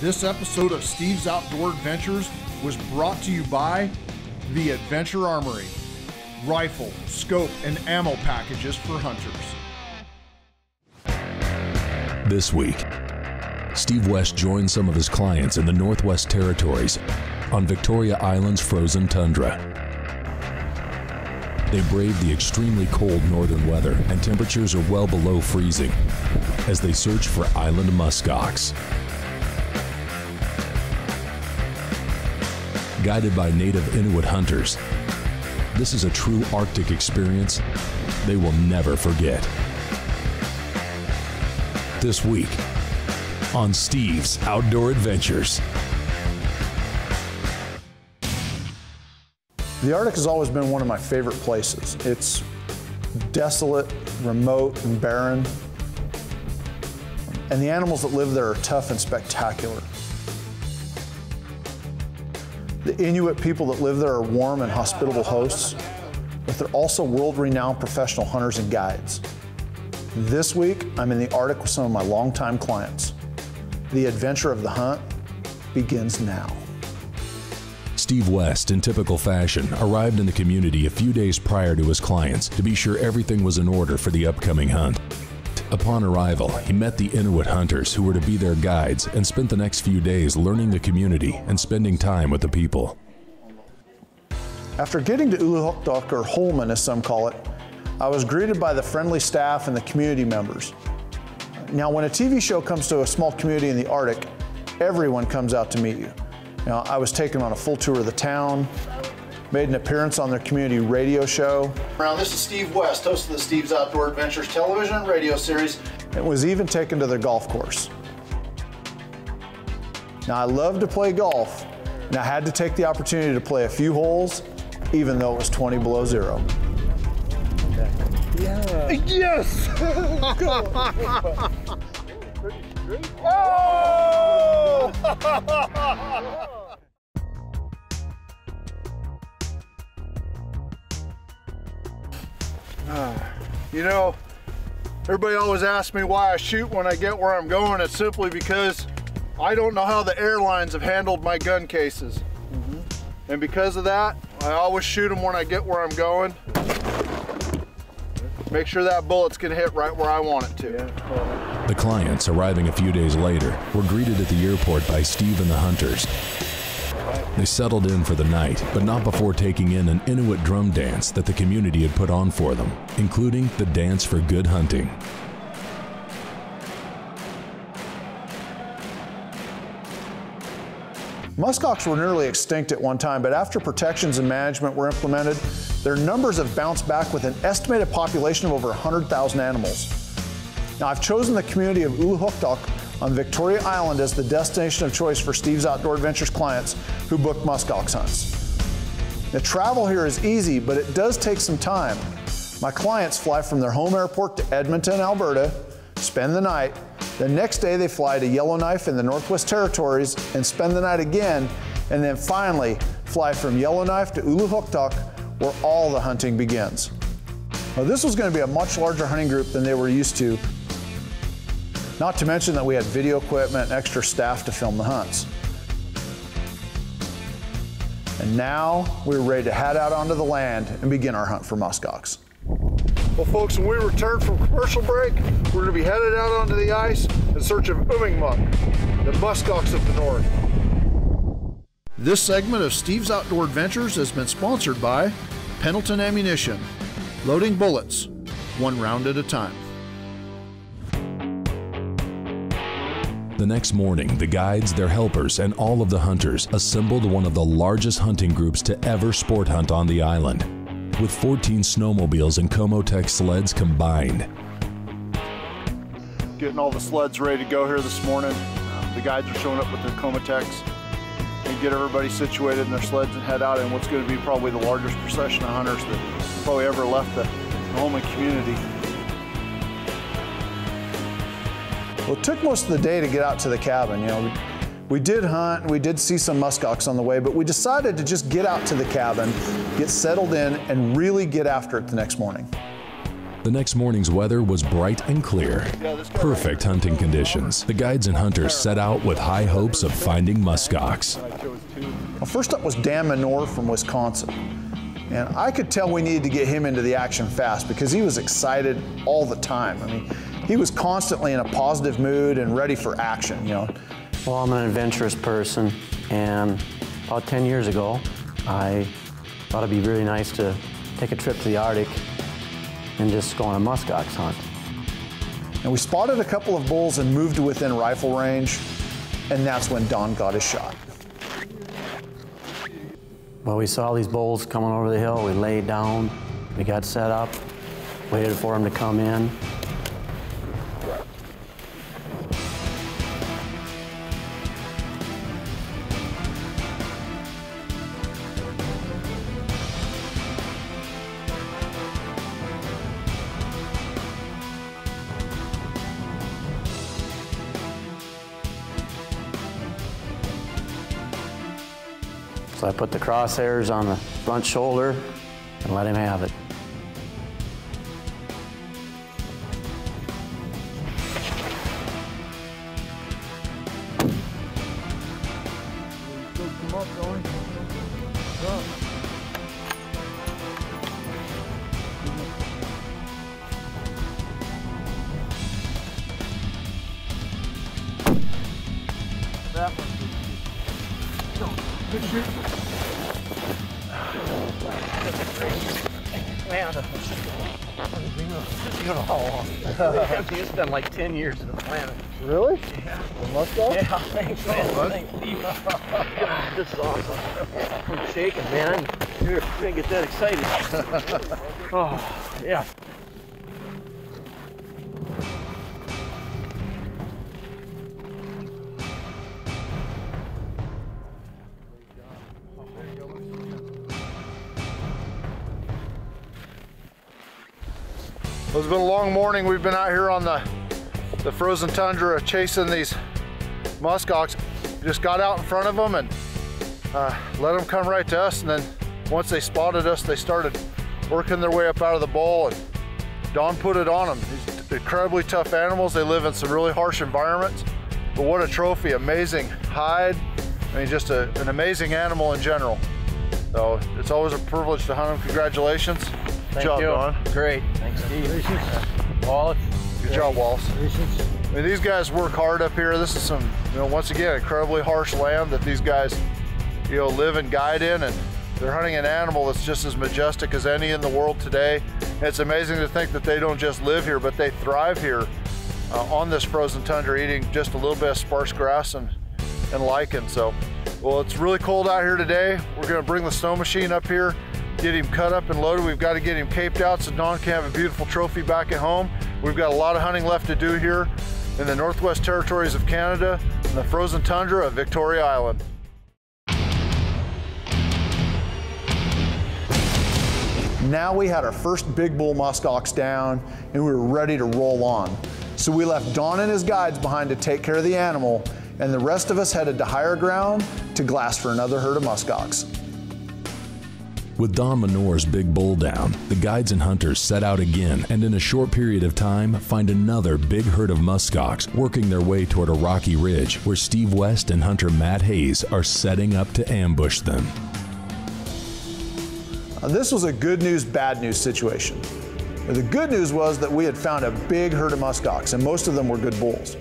This episode of Steve's Outdoor Adventures was brought to you by the Adventure Armory. Rifle, scope, and ammo packages for hunters. This week, Steve West joined some of his clients in the Northwest Territories on Victoria Island's frozen tundra. They braved the extremely cold northern weather, and temperatures are well below freezing as they search for island muskox. Guided by native Inuit hunters, this is a true Arctic experience they will never forget. This week on Steve's Outdoor Adventures. The Arctic has always been one of my favorite places. It's desolate, remote, and barren. And the animals that live there are tough and spectacular. The Inuit people that live there are warm and hospitable hosts, but they're also world-renowned professional hunters and guides. This week, I'm in the Arctic with some of my longtime clients. The adventure of the hunt begins now. Steve West, in typical fashion, arrived in the community a few days prior to his clients to be sure everything was in order for the upcoming hunt. Upon arrival, he met the Inuit hunters who were to be their guides and spent the next few days learning the community and spending time with the people. After getting to Ulukhaktok, or Holman as some call it, I was greeted by the friendly staff and the community members. Now, when a TV show comes to a small community in the Arctic, everyone comes out to meet you. Now, I was taken on a full tour of the town, made an appearance on their community radio show. Around this is Steve West, host of the Steve's Outdoor Adventures television and radio series. and was even taken to their golf course. Now, I love to play golf, and I had to take the opportunity to play a few holes, even though it was 20 below zero. Yeah. Yes! Oh! Uh, you know, everybody always asks me why I shoot when I get where I'm going. It's simply because I don't know how the airlines have handled my gun cases. Mm-hmm. And because of that, I always shoot them when I get where I'm going. Make sure that bullet's gonna hit right where I want it to. The clients, arriving a few days later, were greeted at the airport by Steve and the hunters. They settled in for the night, but not before taking in an Inuit drum dance that the community had put on for them, including the Dance for Good Hunting. Muskox were nearly extinct at one time, but after protections and management were implemented, their numbers have bounced back with an estimated population of over 100,000 animals. Now, I've chosen the community of Ulukhaktok on Victoria Island as the destination of choice for Steve's Outdoor Adventures clients who book muskox hunts. The travel here is easy, but it does take some time. My clients fly from their home airport to Edmonton, Alberta, spend the night. The next day they fly to Yellowknife in the Northwest Territories and spend the night again, and then finally fly from Yellowknife to Ulukhaktok where all the hunting begins. Now this was going to be a much larger hunting group than they were used to, not to mention that we had video equipment and extra staff to film the hunts. And now we're ready to head out onto the land and begin our hunt for muskox. Well, folks, when we return from commercial break, we're going to be headed out onto the ice in search of Umingmak, the muskox of the north. This segment of Steve's Outdoor Adventures has been sponsored by Pendleton Ammunition. Loading bullets, one round at a time. The next morning, the guides, their helpers, and all of the hunters assembled one of the largest hunting groups to ever sport hunt on the island, with 14 snowmobiles and komatik sleds combined. Getting all the sleds ready to go here this morning. Um, the guides are showing up with their komatiks and get everybody situated in their sleds and head out in what's going to be probably the largest procession of hunters that probably ever left the Holman community. Well, it took most of the day to get out to the cabin. You know, we, we did hunt, we did see some muskox on the way, but we decided to just get out to the cabin, get settled in, and really get after it the next morning. The next morning's weather was bright and clear. Perfect hunting conditions. The guides and hunters set out with high hopes of finding muskox. Well, first up was Dan Menor from Wisconsin. And I could tell we needed to get him into the action fast because he was excited all the time. I mean, he was constantly in a positive mood and ready for action, you know. Well, I'm an adventurous person, and about 10 years ago, I thought it'd be really nice to take a trip to the Arctic and just go on a muskox hunt. And we spotted a couple of bulls and moved to within rifle range, and that's when Don got his shot. Well, we saw these bulls coming over the hill. We laid down, we got set up, waited for them to come in. So I put the crosshairs on the front shoulder and let him have it. It's been like 10 years in the planet. Really? Yeah. Muskox? Yeah, thanks, man. Oh, thanks, Steve. This is awesome. I'm shaking, man. You're gonna get that excited. oh, yeah. Been a long morning. We've been out here on the, the frozen tundra chasing these muskox. Just got out in front of them and uh, let them come right to us. And then once they spotted us, they started working their way up out of the bowl and Don put it on them. These incredibly tough animals. They live in some really harsh environments. But what a trophy, amazing hide. I mean, just a, an amazing animal in general. So it's always a privilege to hunt them. Congratulations. Thank job, you. Don. Great. Thanks, Steve. Wallace. Good job, Wallace. I mean, these guys work hard up here. This is some, you know, once again, incredibly harsh land that these guys, you know, live and guide in, and they're hunting an animal that's just as majestic as any in the world today. And it's amazing to think that they don't just live here, but they thrive here uh, on this frozen tundra, eating just a little bit of sparse grass and, and lichen. So, well, it's really cold out here today. We're gonna bring the snow machine up here, get him cut up and loaded. We've got to get him caped out so Don can have a beautiful trophy back at home. We've got a lot of hunting left to do here in the Northwest Territories of Canada in the frozen tundra of Victoria Island. Now we had our first big bull muskox down and we were ready to roll on. So we left Don and his guides behind to take care of the animal and the rest of us headed to higher ground to glass for another herd of muskox. With Don Menor's big bull down, the guides and hunters set out again and in a short period of time find another big herd of muskox working their way toward a rocky ridge where Steve West and hunter Matt Hayes are setting up to ambush them. Uh, this was a good news, bad news situation. The good news was that we had found a big herd of muskox and most of them were good bulls.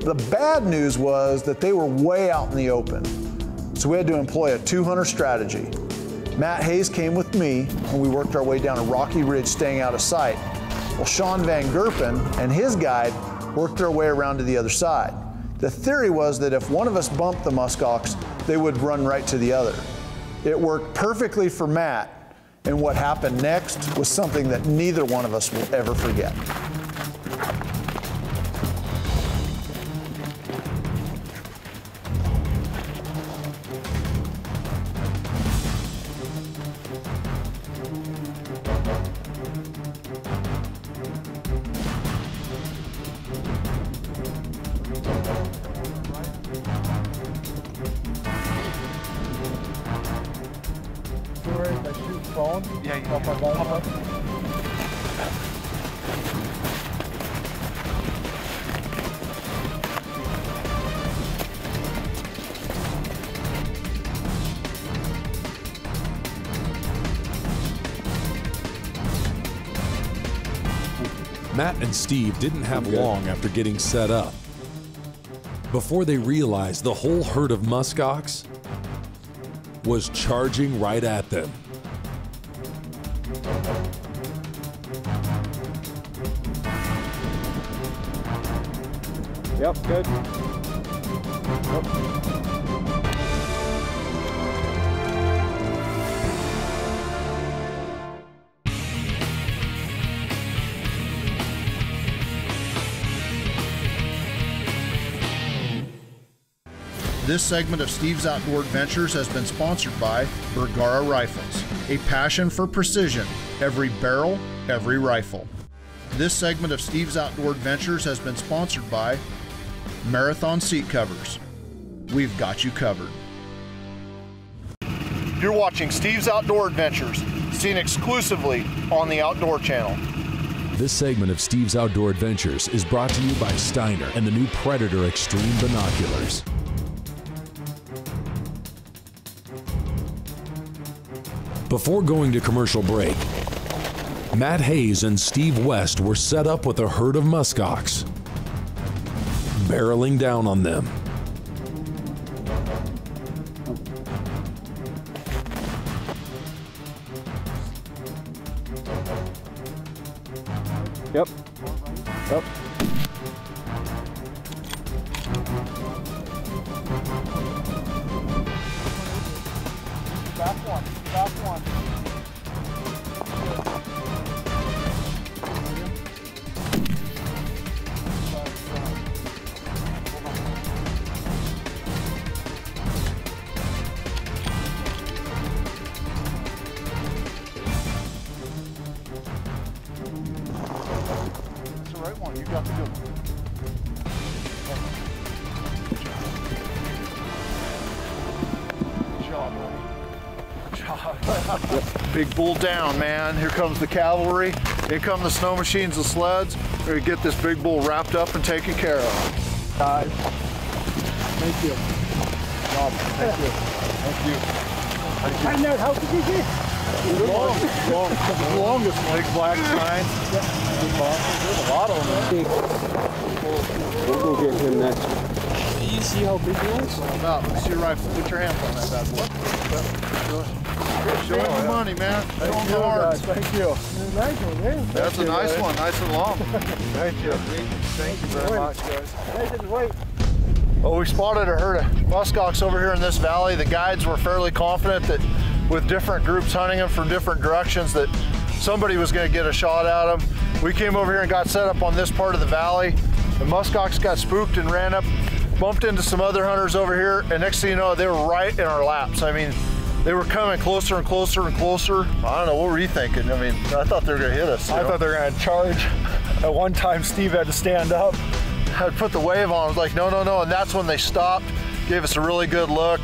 The bad news was that they were way out in the open. So we had to employ a two hunter strategy. Matt Hayes came with me and we worked our way down a rocky ridge staying out of sight. Well, Sean Van Gerpen and his guide worked their way around to the other side. The theory was that if one of us bumped the muskox, they would run right to the other. It worked perfectly for Matt, and what happened next was something that neither one of us will ever forget. Matt and Steve didn't have long after getting set up before they realized the whole herd of muskox was charging right at them. Yep, good. This segment of Steve's Outdoor Adventures has been sponsored by Bergara Rifles, a passion for precision, every barrel, every rifle. This segment of Steve's Outdoor Adventures has been sponsored by Marathon Seat Covers. We've got you covered. You're watching Steve's Outdoor Adventures, seen exclusively on the Outdoor Channel. This segment of Steve's Outdoor Adventures is brought to you by Steiner and the new Predator Extreme Binoculars. Before going to commercial break, Matt Hayes and Steve West were set up with a herd of muskox, barreling down on them. Big bull down, man. Here comes the cavalry. Here come the snow machines, the sleds. We're gonna get this big bull wrapped up and taken care of. Guys. Thank you. Job. Thank you. Thank you. Find out how did you get? Long, long, longest one. Big black sign. There's a lot of them. We'll go get him next. You see how big he is? About. Let me see your rifle. Put your hands on that bad boy. Show him the money, man. Show him the heart. Thank you. Nice one, man. That's a nice one. Nice and long. Thank you. Thank you very much, guys. Nice and white. Well, we spotted a herd of muskox over here in this valley. The guides were fairly confident that with different groups hunting them from different directions that somebody was going to get a shot at them. We came over here and got set up on this part of the valley. The muskox got spooked and ran up, bumped into some other hunters over here, and next thing you know, they were right in our laps. I mean, they were coming closer and closer and closer. I don't know, what were you thinking? I mean, I thought they were going to hit us. I know? thought they were gonna charge. At one time, Steve had to stand up. I'd put the wave on. I was like, no, no, no. And that's when they stopped, gave us a really good look.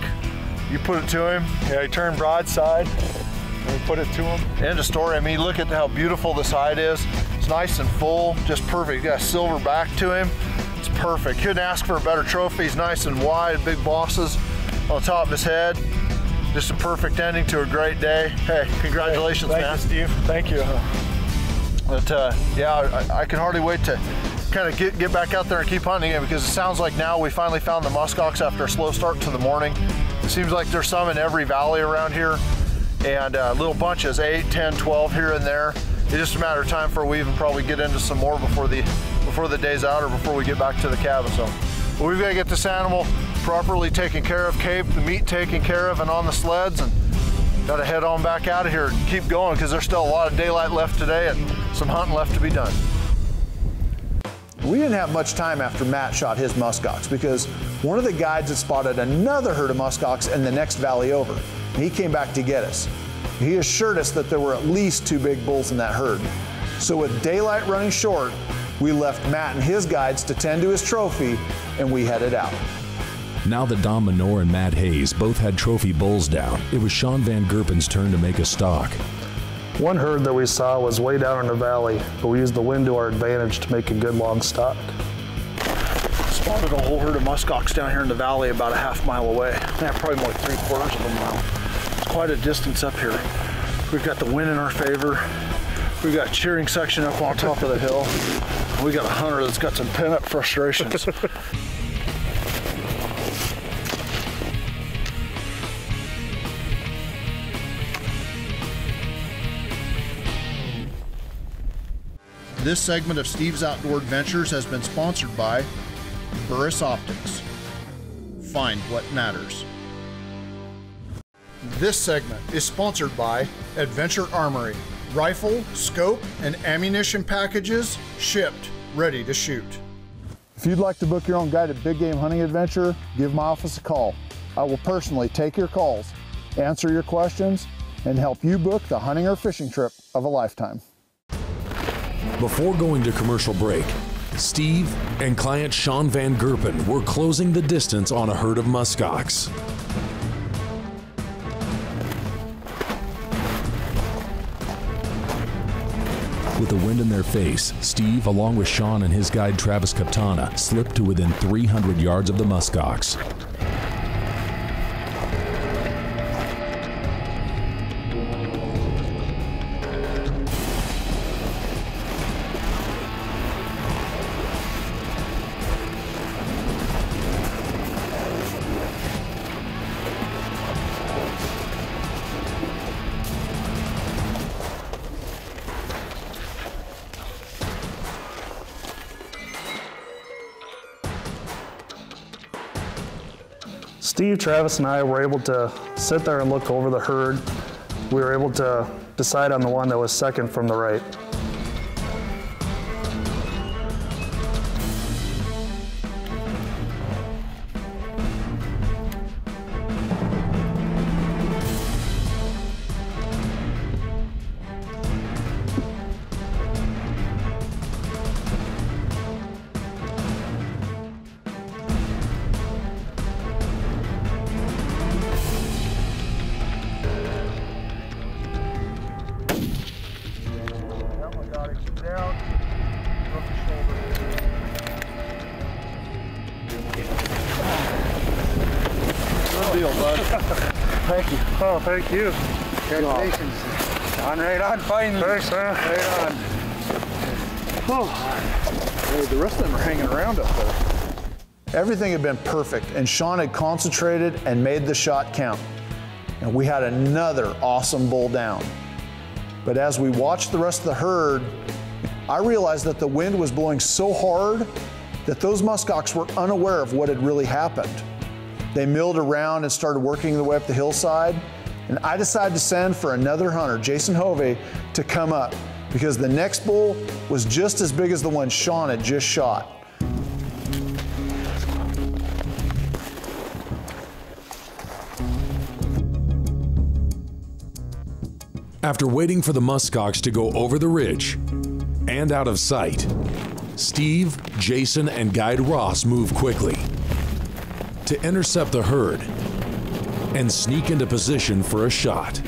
You put it to him. Yeah, he turned broadside, and we put it to him. End of story. I mean, look at how beautiful this hide is. It's nice and full, just perfect. Got a silver back to him. Perfect. Couldn't ask for a better trophy. He's nice and wide, big bosses on top of his head. Just a perfect ending to a great day. Hey, congratulations, Thank man. you, Steve. Thank you. But uh, yeah, I, I can hardly wait to kind of get, get back out there and keep hunting it because it sounds like now we finally found the muskox after a slow start to the morning. It seems like there's some in every valley around here and uh, little bunches, 8, 10, 12 here and there. It's just a matter of time before we even probably get into some more before the before the day's out or before we get back to the cabin. So but we've got to get this animal properly taken care of, caped, the meat taken care of and on the sleds and got to head on back out of here and keep going because there's still a lot of daylight left today and some hunting left to be done. We didn't have much time after Matt shot his muskox because one of the guides had spotted another herd of muskox in the next valley over. He came back to get us. He assured us that there were at least two big bulls in that herd. So with daylight running short, we left Matt and his guides to tend to his trophy and we headed out. Now that Don Menor and Matt Hayes both had trophy bulls down, it was Sean Van Gerpen's turn to make a stock. One herd that we saw was way down in the valley, but we used the wind to our advantage to make a good long stock. Spotted a whole herd of muskox down here in the valley about a half mile away. Yeah, probably more like three quarters of a mile. It's quite a distance up here. We've got the wind in our favor. We've got cheering section up on top of the hill. We got a hunter that's got some pent-up frustrations. This segment of Steve's Outdoor Adventures has been sponsored by Burris Optics. Find what matters. This segment is sponsored by Adventure Armory. Rifle, scope, and ammunition packages shipped, ready to shoot. If you'd like to book your own guided big game hunting adventure, give my office a call. I will personally take your calls, answer your questions, and help you book the hunting or fishing trip of a lifetime. Before going to commercial break, Steve and client Sean Van Gerpen were closing the distance on a herd of muskox. With the wind in their face, Steve, along with Sean and his guide Travis Captana, slipped to within 300 yards of the muskox. Steve, Travis, and I were able to sit there and look over the herd. We were able to decide on the one that was second from the right. Oh, thank you. Congratulations. On right on, fine. Thanks, man. Right on. Oh. Hey, the rest of them are hanging around up there. Everything had been perfect, and Sean had concentrated and made the shot count. And we had another awesome bull down. But as we watched the rest of the herd, I realized that the wind was blowing so hard that those muskox were unaware of what had really happened. They milled around and started working their way up the hillside. And I decided to send for another hunter, Jason Hovey, to come up because the next bull was just as big as the one Sean had just shot. After waiting for the muskox to go over the ridge and out of sight, Steve, Jason, and guide Ross move quickly to intercept the herd and sneak into position for a shot.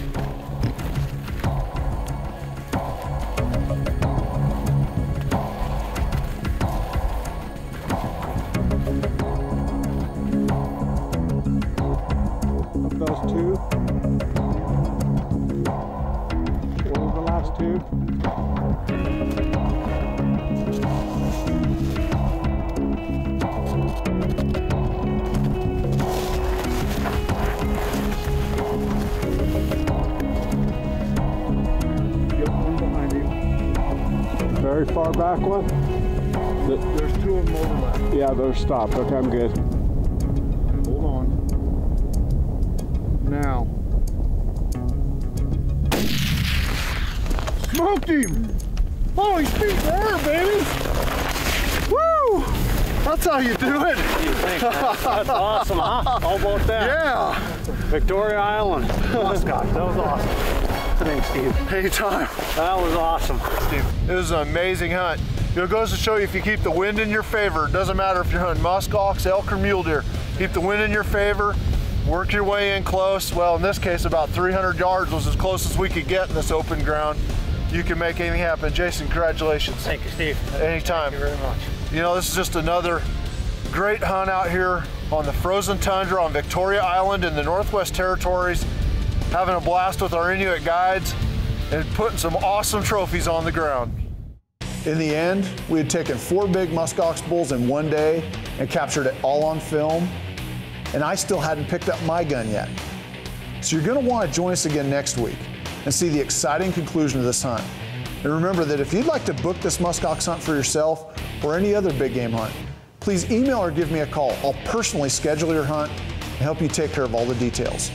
Back one? The- There's two of them over left. yeah, they're stopped. Okay, I'm good. Hold on. Now. Smoked him! Oh, he's beating the air, baby! Woo! That's how you do it! That's awesome, huh? How about that? Yeah! Victoria Island. Muskox. That was awesome. Thanks, Steve. Anytime. That was awesome. Steve. It was an amazing hunt. It goes to show you if you keep the wind in your favor, it doesn't matter if you're hunting musk ox, elk, or mule deer. Keep the wind in your favor, work your way in close. Well, in this case, about 300 yards was as close as we could get in this open ground. You can make anything happen. Jason, congratulations. Thank you, Steve. Anytime. Thank you very much. You know, this is just another great hunt out here on the frozen tundra on Victoria Island in the Northwest Territories. Having a blast with our Inuit guides. and putting some awesome trophies on the ground. In the end, we had taken four big muskox bulls in one day and captured it all on film, and I still hadn't picked up my gun yet. So you're going to want to join us again next week and see the exciting conclusion of this hunt. And remember that if you'd like to book this muskox hunt for yourself or any other big game hunt, please email or give me a call. I'll personally schedule your hunt and help you take care of all the details.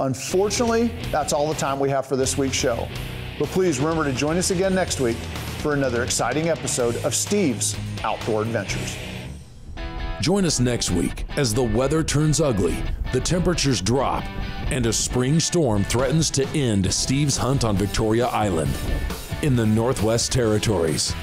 Unfortunately, that's all the time we have for this week's show. But please remember to join us again next week for another exciting episode of Steve's Outdoor Adventures. Join us next week as the weather turns ugly, the temperatures drop, and a spring storm threatens to end Steve's hunt on Victoria Island in the Northwest Territories.